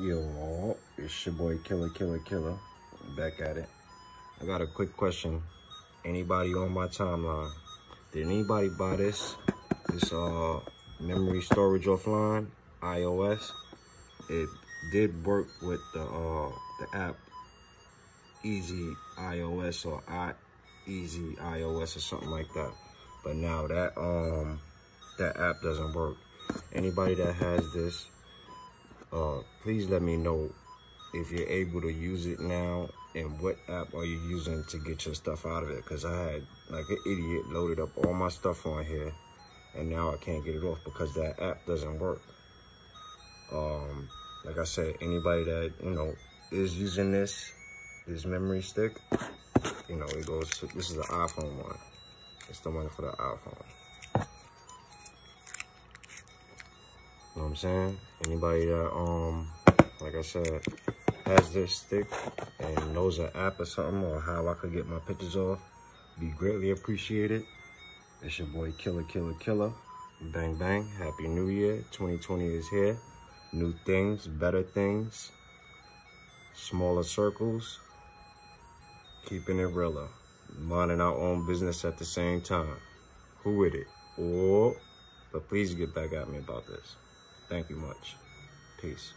Yo, it's your boy Killa Killa Killa. Back at it. I got a quick question. Anybody on my timeline? Did anybody buy this? This uh memory storage offline iOS. It did work with the uh the app Easy iOS or I Easy iOS or something like that. But now that um that app doesn't work. Anybody that has this uh, please let me know if you're able to use it now and what app are you using to get your stuff out of it. Because i had like an idiot loaded up all my stuff on here and now i can't get it off because that app doesn't work. Um like i said anybody that you know is using this this memory stick you know it goes to, this is the iphone one. It's the one for the iphone Know what I'm saying? Anybody that, um, like I said, has this stick and knows an app or something or how I could get my pictures off, be greatly appreciated. It's your boy Killa Killa Killa. Bang bang. Happy New Year. 2020 is here. New things, better things, smaller circles, keeping it realer, minding our own business at the same time. Who with it? Oh, but please get back at me about this. Thank you much. Peace.